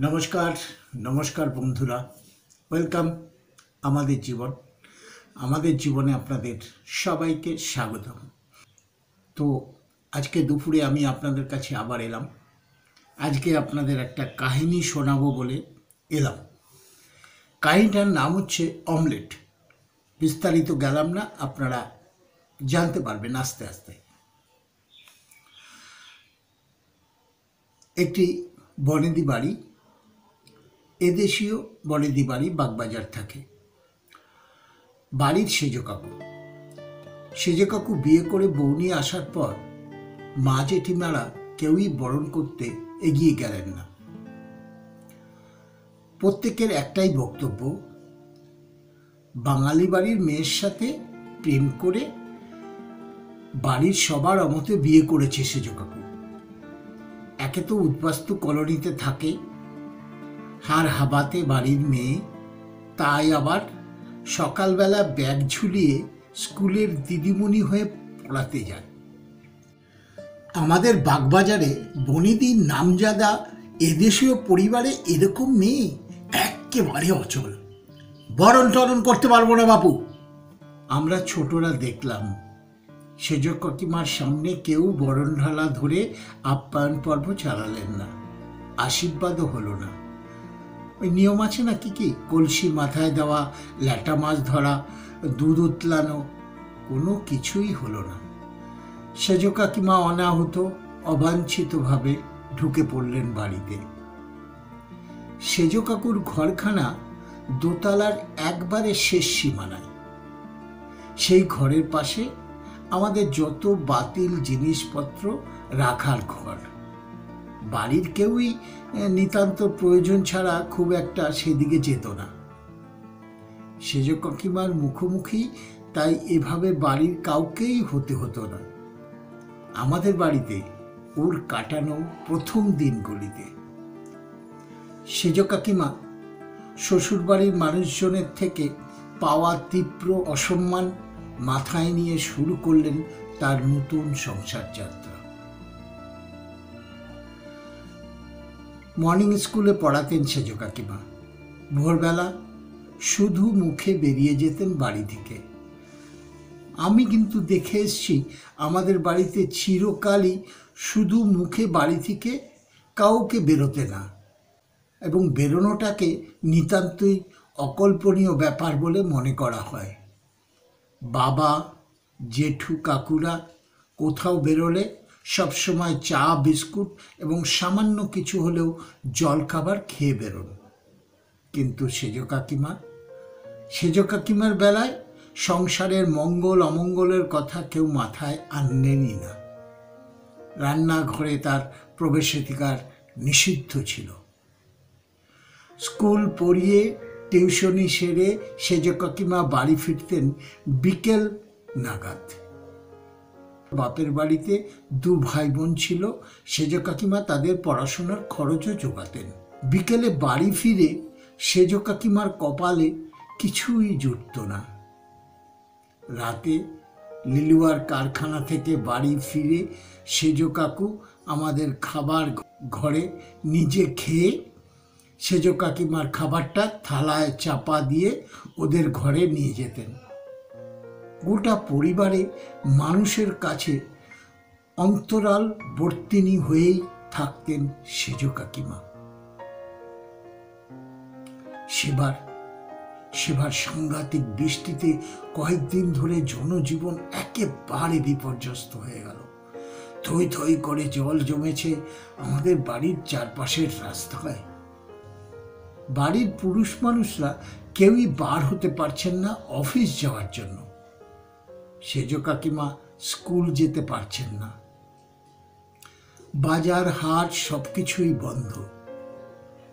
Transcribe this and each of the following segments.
নমস্কার নমস্কার বন্ধুরা। ওয়েলকাম আমাদের জীবন। আমাদের জীবনে আপনাদের সবাইকে স্বাগতম। তো আজকে দুপুরে আমি আপনাদের কাছে আবার এলাম। আজকে আপনাদের একটা কাহিনী শোনাবো বলে এলাম। কাহিনীটার নাম হচ্ছে অমলেট। বিস্তারিত গেলাম না, আপনারা জানতে পারবেন আস্তে আস্তে। একটি বনেদি বাড়ি এদেশীয় বনেদি বাড়ি বাগবাজার থাকে। বাড়ির সেজ কাকু সেজ কাকু বিয়ে করে বউ নিয়ে আসার পর মা জেঠিমারা কেউই বরণ করতে এগিয়ে গেলেন না। প্রত্যেকের একটাই বক্তব্য, বাঙালি বাড়ির মেয়ের সাথে প্রেম করে বাড়ির সবার অমতে বিয়ে করেছে সেজ কাকু একে তো উদ্বাস্তু কলোনিতে থাকে হার হাবাতে বাড়ির মেয়ে। তাই আবার সকালবেলা ব্যাগ ঝুলিয়ে স্কুলের দিদিমণি হয়ে পড়াতে যায়। আমাদের বাগবাজারে বনিদির নামজাদা এদেশীয় পরিবারে এরকম মেয়ে একেবারে অচল। বরণ টরণ করতে পারব না বাপু। আমরা ছোটরা দেখলাম, সেজ কাকিমার সামনে কেউ বরণ ঢালা ধরে আপ্যায়ন পর্ব চালালেন না, আশীর্বাদও হলো না। ওই নিয়ম আছে না কি কি? কলসি মাথায় দেওয়া, ল্যাটা মাছ ধরা, দুধ উতলানো, কোনো কিছুই হলো না। সেজ কাকিমা অনাহত, অবাঞ্ছিতভাবে ঢুকে পড়লেন বাড়িতে। সেজ কাকুর ঘরখানা দোতলার একবারে শেষ সীমানায়। সেই ঘরের পাশে আমাদের যত বাতিল জিনিসপত্র রাখার ঘর। বাড়ির কেউই নিতান্ত প্রয়োজন ছাড়া খুব একটা সেদিকে যেত না। সেজ কাকিমার মুখোমুখি তাই এভাবে বাড়ির কাউকেই হতে হতো না। আমাদের বাড়িতে ওর কাটানো প্রথম দিনগুলিতে। সেজ কাকিমা, শ্বশুরবাড়ির মানুষজনের থেকে পাওয়া তীব্র অসম্মান মাথায় নিয়ে শুরু করলেন তার নতুন সংসার যাত্রা মর্নিং স্কুলে পড়াতেন সেজ কাকিমা। ভোরবেলা শুধু মুখে বেরিয়ে যেতেন বাড়ি থেকে। আমি কিন্তু দেখে এসছি, আমাদের বাড়িতে চিরকালই শুধু মুখে বাড়ি থেকে কাউকে বেরোতে না এবং বেরোনোটাকে নিতান্তই অকল্পনীয় ব্যাপার বলে মনে করা হয়। বাবা, জেঠু, কাকুরা কোথাও বেরোলে সবসময় চা, বিস্কুট এবং সামান্য কিছু হলেও জল খাবার খেয়ে বেরোন। কিন্তু সেজ কাকিমা, সেজ কাকিমার বেলায় সংসারের মঙ্গল, অমঙ্গলের কথা কেউ মাথায় আনলেনই না। রান্নাঘরে তার প্রবেশাধিকার নিষিদ্ধ ছিল। স্কুল পড়িয়ে টিউশনি সেরে সেজ কাকিমা বাড়ি ফিরতেন বিকেল নাগাদ। বাপের বাড়িতে দু ভাই বোন ছিল সেজ কাকিমা তাদের পড়াশোনার খরচও জোগাতেন। বিকেলে বাড়ি ফিরে সেজ কাকিমার কপালে কিছুই জুটত না। রাতে লিলুয়ার কারখানা থেকে বাড়ি ফিরে সেজ কাকু আমাদের খাবার ঘরে নিজে খেয়ে সেজ কাকিমার খাবারটা থালায় চাপা দিয়ে ওদের ঘরে নিয়ে যেতেন। গোটা পরিবারে মানুষের কাছে অন্তরাল বর্তিনী হয়েই থাকতেন সেজ কাকিমা। সেবার সেবার সাংঘাতিক বৃষ্টিতে কয়েকদিন ধরে জনজীবন একেবারে বিপর্যস্ত হয়ে গেল। থই থই করে জল জমেছে আমাদের বাড়ির চারপাশের রাস্তায়। বাড়ির পুরুষ মানুষরা কেউই বার হতে পারছেন না অফিস যাওয়ার জন্য। সেজ কাকিমা স্কুল যেতে পারছেন না। বাজার হাট সব কিছুই বন্ধ।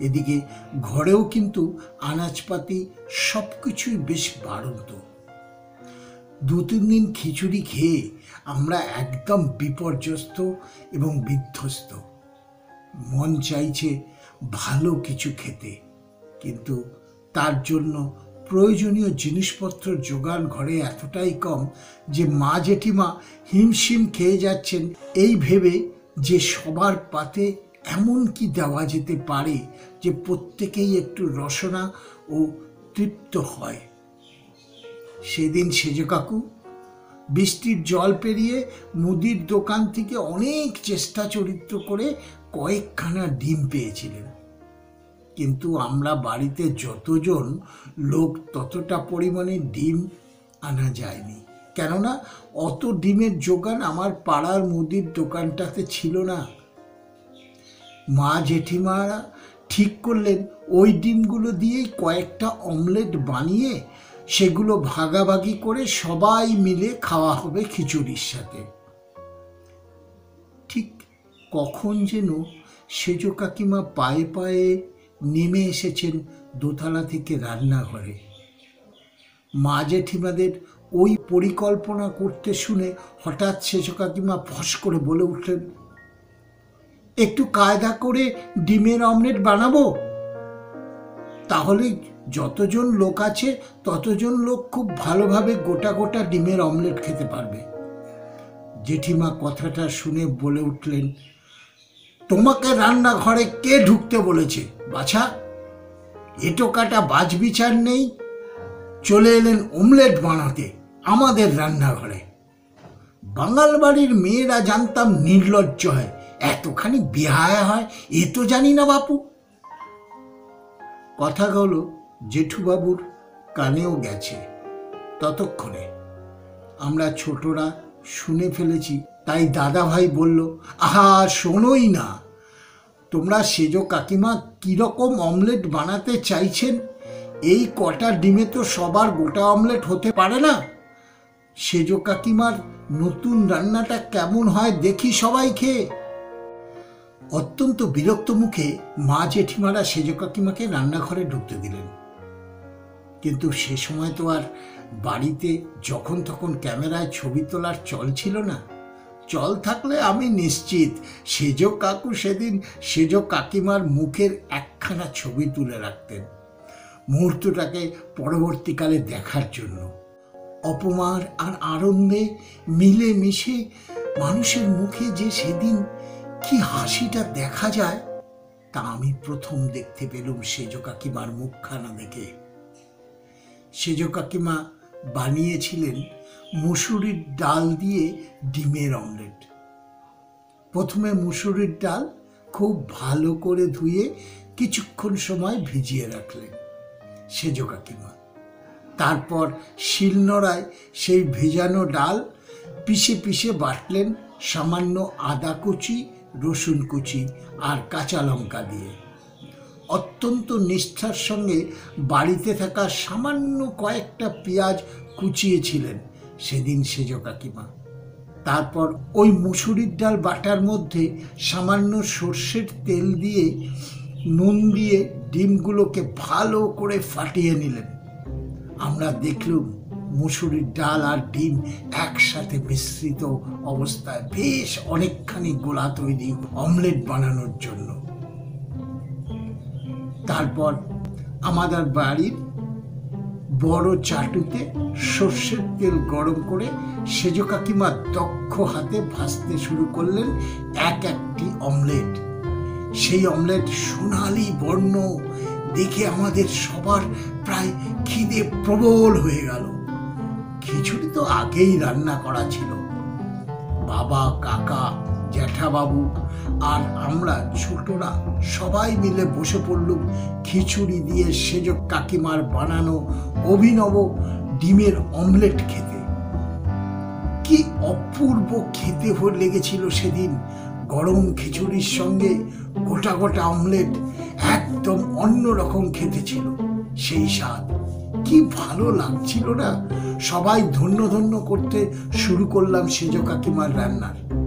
এদিকে ঘরেও কিন্তু আনাজপাতি সব কিছুই বেশ বাড়ন্ত। দু তিন দিন খিচুড়ি খেয়ে আমরা একদম বিপর্যস্ত এবং বিধ্বস্ত। মন চাইছে ভালো কিছু খেতে, কিন্তু তার জন্য প্রয়োজনীয় জিনিসপত্র যোগান ঘরে এতটাই কম যে মা জেঠিমা হিমশিম খেয়ে যাচ্ছেন। এই ভেবে যে সবার পাতে এমন কি দেওয়া যেতে পারে যে প্রত্যেকেই একটু রসনা ও তৃপ্ত হয়। সেদিন সেজ কাকু, বৃষ্টির জল পেরিয়ে মুদির দোকান থেকে অনেক চেষ্টা চরিত্র করে কয়েকখানা ডিম পেয়েছিলেন। কিন্তু আমরা বাড়িতে যতজন লোক ততটা পরিমাণে ডিম আনা যায়নি। কেননা অত ডিমের যোগান আমার পাড়ার মুদির দোকানটাতে ছিল না। মা জেঠিমারা ঠিক করলেন, ওই ডিমগুলো দিয়েই কয়েকটা অমলেট বানিয়ে সেগুলো ভাগাভাগি করে সবাই মিলে খাওয়া হবে খিচুড়ির সাথে। ঠিক কখন যেন সেজ কাকিমা পায়ে পায়ে নেমে এসেছেন দোতলা থেকে রান্নাঘরে। মা জেঠিমাদের ওই পরিকল্পনা করতে শুনে হঠাৎ সেজ কাকিমা ফস করে বলে উঠলেন, একটু কায়দা করে ডিমের অমলেট বানাবো? তাহলে যতজন লোক আছে, ততজন লোক খুব ভালোভাবে গোটা গোটা ডিমের অমলেট খেতে পারবে। জেঠিমা কথাটা শুনে বলে উঠলেন তোমাকে রান্নাঘরে কে ঢুকতে বলেছে? বাছা, এটো কাটা বাজবিচার নেই। চলে এলেন অমলেট বানাতে আমাদের রান্নাঘরে। বাঙাল বাড়ির মেয়েরা জানতাম নির্লজ্জ হয়। এতখানি বিহায় হয়, এ তো জানি না বাপু। কথাগুলো জেঠুবাবুর কানেও গেছে। ততক্ষণে আমরা ছোটরা শুনে ফেলেছি তাই দাদা ভাই বলল, আহা, শোনোই না। তোমরা সেজ কাকিমা কীরকম অমলেট বানাতে চাইছেন? এই কটা ডিমে তো সবার গোটা অমলেট হতে পারে না। সেজ কাকিমার নতুন রান্নাটা কেমন হয় দেখি সবাই খেয়ে। অত্যন্ত বিরক্ত মুখে মা জেঠিমারা সেজ কাকিমাকে রান্নাঘরে ঢুকতে দিলেন। কিন্তু সে সময় তো আর বাড়িতে যখন তখন ক্যামেরায় ছবি তোলার চল ছিল না। চল থাকলে আমি নিশ্চিত। সেজ কাকু সেদিন সেজ কাকিমার মুখের একখানা ছবি তুলে রাখতেন। মুহূর্তটাকে পরবর্তীকালে দেখার জন্য। অপমার আর আনন্দে মিলে মিশে মানুষের মুখে যে সেদিন কি হাসিটা দেখা যায়, তা আমি প্রথম দেখতে পেলুম সেজ কাকিমার মুখখানা দেখে। সেজ কাকিমা বানিয়েছিলেন মুসুরির ডাল দিয়ে ডিমের অমলেট। প্রথমে মুসুরির ডাল খুব ভালো করে ধুয়ে কিছুক্ষণ সময় ভিজিয়ে রাখলেন সেজ কাকিমা। তারপর শিলনোড়ায় সেই ভেজানো ডাল পিষে পিষে বাটলেন সামান্য আদা কুচি, রসুন কুচি আর কাঁচা লঙ্কা দিয়ে। অত্যন্ত নিষ্ঠার সঙ্গে বাড়িতে থাকা সামান্য কয়েকটা পেঁয়াজ কুচিয়েছিলেন। সেদিন সেজ কাকিমা। তারপর ওই মুসুরির ডাল বাটার মধ্যে সামান্য সর্ষের তেল দিয়ে নুন দিয়ে ডিমগুলোকে ভালো করে ফাটিয়ে নিলেন। আমরা দেখলুম মুসুরির ডাল আর ডিম একসাথে মিশ্রিত অবস্থায় বেশ অনেকখানি গোলা তৈরি অমলেট বানানোর জন্য। তারপর আমাদের বাড়ির বড় চাটুতে সর্ষের তেল গরম করে সেজ কাকিমা দক্ষ হাতে ভাজতে শুরু করলেন এক একটি অমলেট। সেই অমলেট সোনালি বর্ণ দেখে আমাদের সবার প্রায় খিদে প্রবল হয়ে গেল। খিচুড়ি তো আগেই রান্না করা ছিল। বাবা, কাকা জ্যাঠাবাবু আর আমরা ছোটরা সবাই মিলে বসে পড়লুম খিচুড়ি দিয়ে সেজ কাকিমার বানানো অভিনব ডিমের অমলেট খেতে। কি অপূর্ব খেতে লেগেছিল সেদিন গরম খিচুড়ির সঙ্গে গোটা গোটা অমলেট একদম অন্য রকম খেতে ছিল। সেই স্বাদ কি ভালো লাগছিল না? সবাই ধন্য ধন্য করতে শুরু করলাম সেজ কাকিমার রান্নার।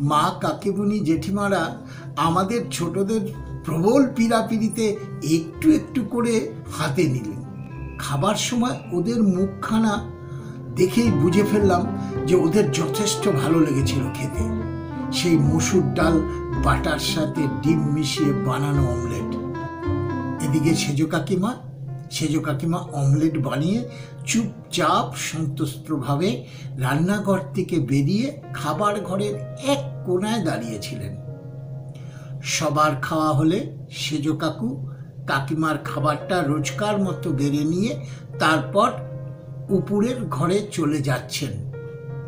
মা কাকিমুনি জেঠিমারা আমাদের ছোটদের প্রবল পীড়াপিড়িতে একটু একটু করে হাতে নিলেন। খাবার সময় ওদের মুখখানা দেখেই বুঝে ফেললাম যে ওদের যথেষ্ট ভালো লেগেছিল খেতে। সেই মসুর ডাল, বাটার সাথে ডিম মিশিয়ে বানানো অমলেট। এদিকে সেজ কাকিমা সেজ কাকিমা অমলেট বানিয়ে চুপচাপ সন্তুষ্টভাবে রান্নাঘর থেকে বেরিয়ে খাবার ঘরের এক কোনায় দাঁড়িয়েছিলেন। সবার খাওয়া হলে সেজ কাকু কাকিমার খাবারটা রোজকার মতো বেড়ে নিয়ে তারপর উপরের ঘরে চলে যাচ্ছেন।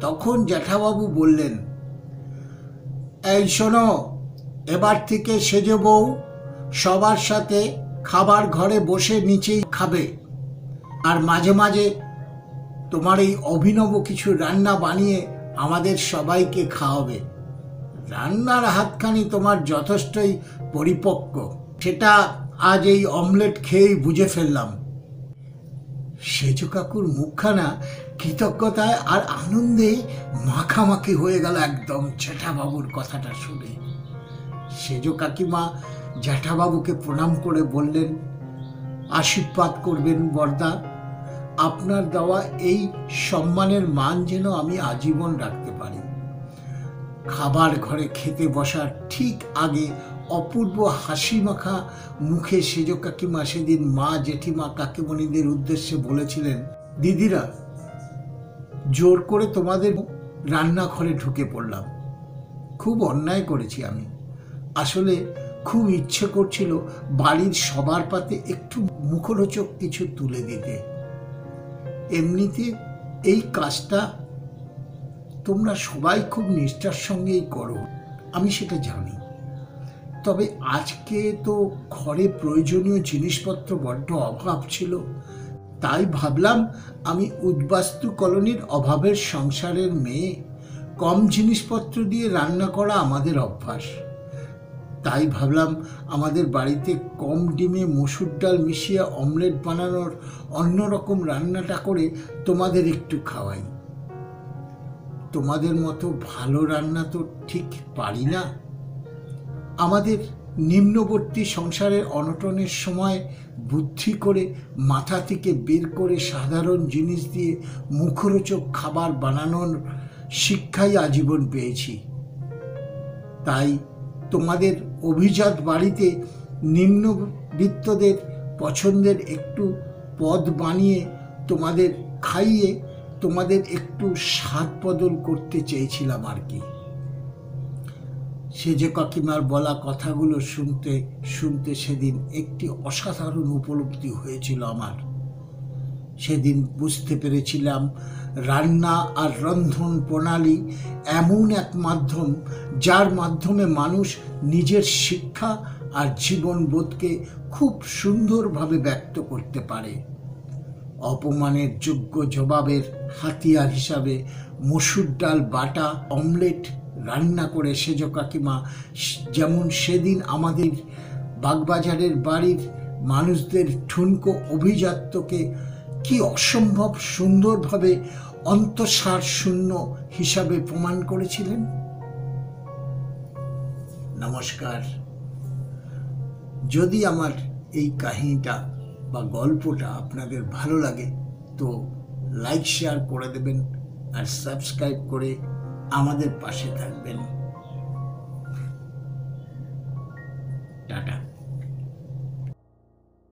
তখন জ্যাঠাবাবু বললেন, এই শোনো, এবার থেকে সেজ বউ সবার সাথে খাবার ঘরে বসে নিচেই খাবে। আর মাঝে মাঝে তোমার এই অভিনব কিছু রান্না বানিয়ে আমাদের সবাইকে খাওয়াবে। রান্নার হাতখানি তোমার যথেষ্টই পরিপক্ক। সেটা আজ এই অমলেট খেয়েই বুঝে ফেললাম। সেজু কাকুর মুখখানা কৃতজ্ঞতায় আর আনন্দে মাখামাখি হয়ে গেল একদম জ্যাঠাবাবুর কথাটা শুনে। সেজ কাকিমা জ্যাঠাবাবুকে প্রণাম করে বললেন, আশীর্বাদ করবেন বর্দা। আপনার দেওয়া এই সম্মানের মান যেন আমি আজীবন রাখতে পারি। খাবার ঘরে খেতে বসার ঠিক আগে অপূর্ব হাসি মাখা মুখে সেজ কাকিমা সেদিন মা জেঠিমা কাকিমণিদের উদ্দেশ্যে বলেছিলেন, দিদিরা, জোর করে তোমাদের রান্নাঘরে ঢুকে পড়লাম। খুব অন্যায় করেছি আমি। আসলে খুব ইচ্ছে করছিল বাড়ির সবার পাতে একটু মুখরোচক কিছু তুলে দিতে। এমনিতে এই কাজটা তোমরা সবাই খুব নিষ্ঠার সঙ্গেই করো, আমি সেটা জানি। তবে আজকে তো ঘরে প্রয়োজনীয় জিনিসপত্র বড্ড অভাব ছিল, তাই ভাবলাম আমি উদ্বাস্তু কলোনির অভাবের সংসারের মেয়ে কম জিনিসপত্র দিয়ে রান্না করা আমাদের অভ্যাস। তাই ভাবলাম আমাদের বাড়িতে কম ডিমে মসুর ডাল মিশিয়ে অমলেট বানানোর অন্যরকম রান্নাটা করে তোমাদের একটু খাওয়াই। তোমাদের মতো ভালো রান্না তো ঠিক পারি না। আমাদের নিম্নবর্তী সংসারের অনটনের সময় বুদ্ধি করে মাথা থেকে বের করে সাধারণ জিনিস দিয়ে মুখরোচক খাবার বানানোর শিক্ষাই আজীবন পেয়েছি। তাই তোমাদের অভিজাত বাড়িতে নিম্নবিত্তদের পছন্দের একটু পদ বানিয়ে তোমাদের খাইয়ে তোমাদের একটু স্বাদ বদল করতে চেয়েছিলাম আর কি। সে যে কাকিমার বলা কথাগুলো শুনতে শুনতে সেদিন একটি অসাধারণ উপলব্ধি হয়েছিল আমার। সেদিন বুঝতে পেরেছিলাম রান্না আর রন্ধন প্রণালী এমন এক মাধ্যম যার মাধ্যমে মানুষ নিজের শিক্ষা আর জীবনবোধকে খুব সুন্দরভাবে ব্যক্ত করতে পারে। অপমানের যোগ্য জবাবের হাতিয়ার হিসাবে মসুর ডাল, বাটা, অমলেট রান্না করে সেজ কাকিমা, যেমন সেদিন আমাদের বাগবাজারের বাড়ির মানুষদের ঠুনকো অভিজাত্যকে কি অসম্ভব সুন্দরভাবে অন্তঃসার শূন্য হিসাবে প্রমাণ করেছিলেন? নমস্কার। যদি আমার এই কাহিনীটা বা গল্পটা আপনাদের ভালো লাগে, তো লাইক, শেয়ার করে দেবেন আর সাবস্ক্রাইব করে আমাদের পাশে থাকবেন। টাটা।